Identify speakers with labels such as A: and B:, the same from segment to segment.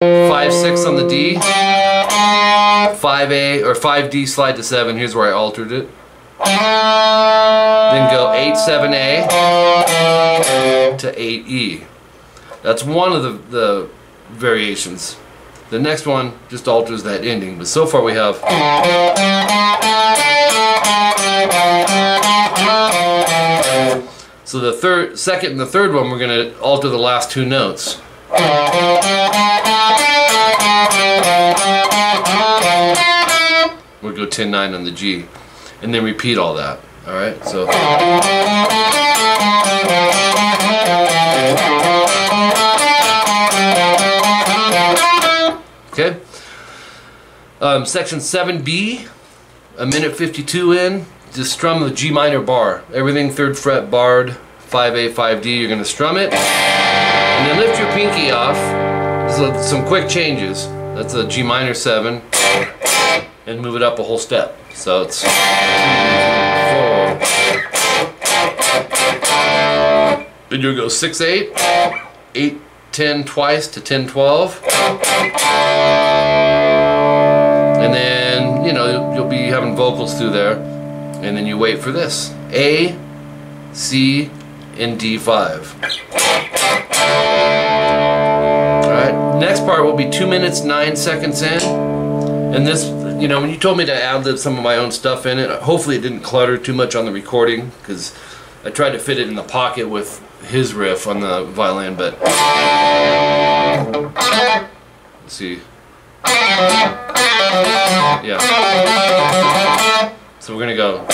A: 5 6 on the D, 5A or 5D slide to 7. Here's where I altered it. Then go 8 7A to 8E. That's one of the, the variations. The next one just alters that ending, but so far we have So the third, second and the third one we're going to alter the last two notes. Go 10-9 on the G. And then repeat all that. Alright, so... Okay. Um, section 7B, a minute 52 in, just strum the G minor bar. Everything third fret barred, 5A, 5D, you're to strum it. And then lift your pinky off. So some quick changes. That's a G minor 7. And move it up a whole step. So it's two, four. Then you'll go 6, 8, 8, 10 twice to 10, 12. And then, you know, you'll, be having vocals through there. And then you wait for this. A, C, and D5. Alright, next part will be 2 minutes 9 seconds in. And this, you know, when you told me to ad-lib some of my own stuff in it, hopefully it didn't clutter too much on the recording, because I tried to fit it in the pocket with his riff on the violin, but... Let's see. Yeah. So we're gonna go.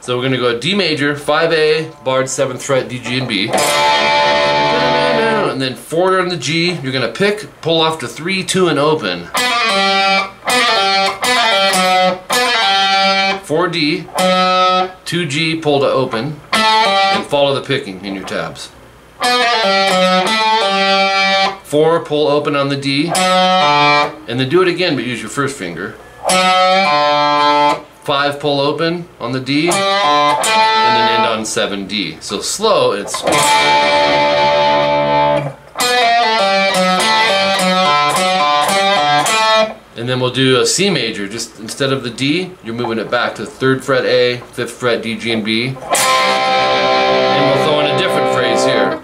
A: So we're gonna go D major, 5A, barred 7th fret, D, G, and B. And then 4 on the G, you're gonna pick, pull off to 3, 2, and open. 4D, 2G, pull to open, and follow the picking in your tabs. 4, pull open on the D, and then do it again but use your first finger. 5, pull open on the D, and then end on 7D. So slow, it's... And then we'll do a C major, just instead of the D, you're moving it back to 3rd fret A, 5th fret D, G, and B. And we'll throw in a different phrase here.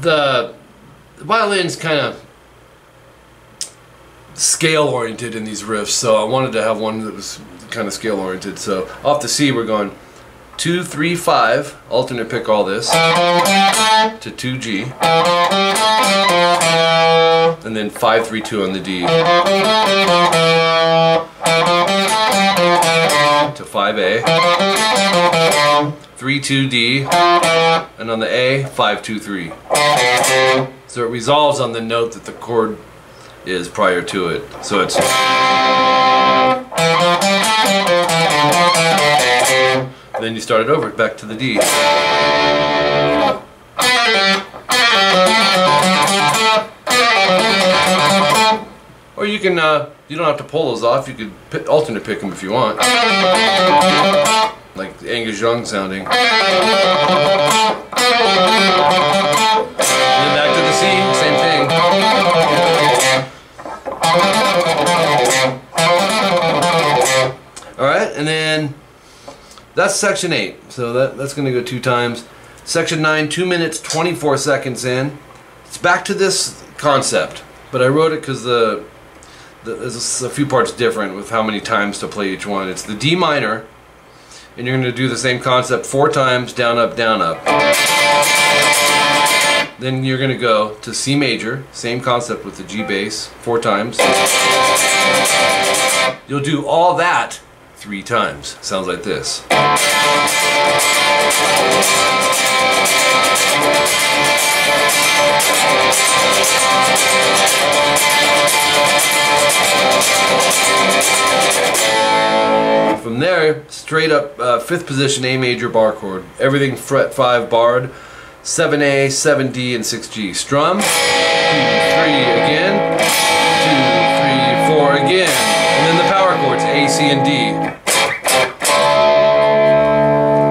A: The violin's kind of scale oriented in these riffs, so I wanted to have one that was kind of scale oriented. So off the C, we're going two, three, five, alternate pick all this to 2G, and then five, three, two on the D to 5A, 3, 2D, and on the A, 5, 2, 3. So it resolves on the note that the chord is prior to it. So it's then you start it over back to the D. Or you can, uh, you don't have to pull those off, you could alternate pick them if you want. Like the Angus Young sounding. That's section 8. So that, that's going to go two times. Section 9, 2 minutes 24 seconds in. It's back to this concept. But I wrote it because the, the, there's a few parts different with how many times to play each one. It's the D minor, and you're going to do the same concept four times, down, up, down, up. Then you're going to go to C major, same concept with the G bass, four times. You'll do all that three times. Sounds like this. From there, straight up uh, fifth position A major bar chord. Everything fret 5 barred. 7A, 7D, and 6G. Strum. 2, 3 again. 2, 3, 4 again. And then the power chords, A, C, and D.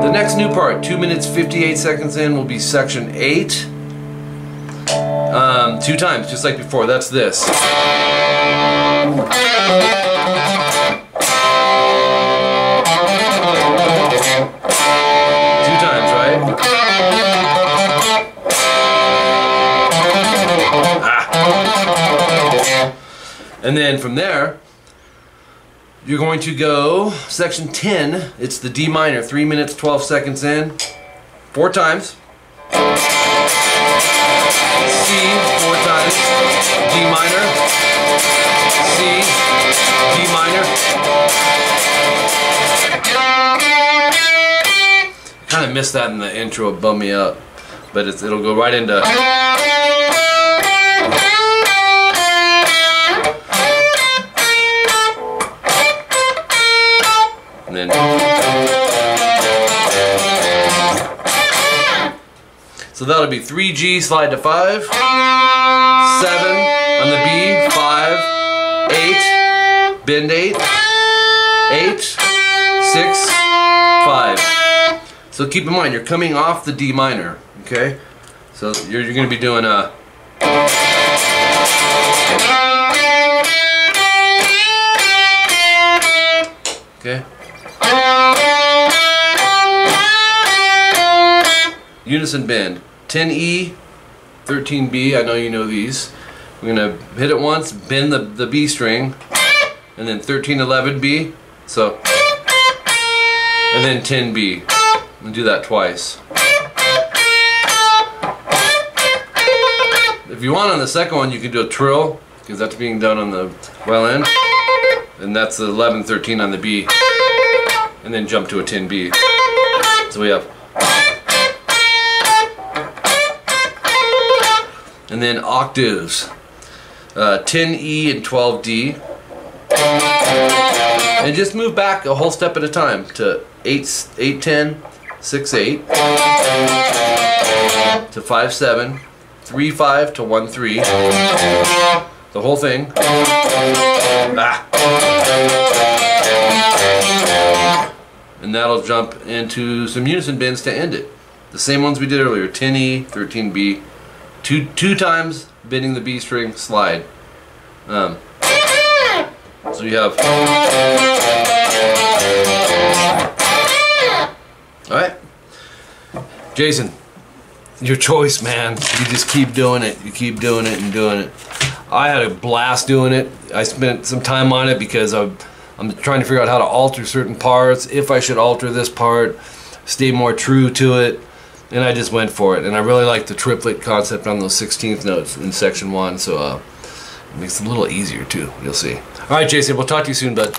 A: The next new part, 2 minutes 58 seconds in, will be section 8. Um, two times, just like before. That's this. Two times, right? Ah. And then from there, you're going to go section 10. It's the D minor, 3 minutes 12 seconds in. Four times. C four times. D minor. C. D minor. Kind of missed that in the intro. It bummed me out, but it'll go right into. So that'll be 3G, slide to 5, 7 on the B, 5, 8, bend 8, 8, 6, 5. So keep in mind, you're coming off the D minor, okay? So you're, you're going to be doing a. Okay? Unison bend. 10E, 13B, I know you know these. We're to hit it once, bend the, the B string, and then 13, 11B, so, and then 10B. And do that twice. If you want on the second one, you can do a trill, because that's being done on the violin, and that's the 11, 13 on the B, and then jump to a 10B. So we have and then octaves. Uh, 10E and 12D and just move back a whole step at a time to 8, 8 10 6 8 to 5 7 3 5 to 1 3 the whole thing. Ah. and that'll jump into some unison bends to end it. The same ones we did earlier 10E 13B two two times bending the B string slide. Um, so you have. All right, Jason, your choice, man. You just keep doing it. You keep doing it and doing it. I had a blast doing it. I spent some time on it because I'm, I'm trying to figure out how to alter certain parts. If I should alter this part, stay more true to it and I just went for it. And I really like the triplet concept on those 16th notes in section one, so uh, it makes it a little easier too. You'll see. All right, Jason, we'll talk to you soon, bud.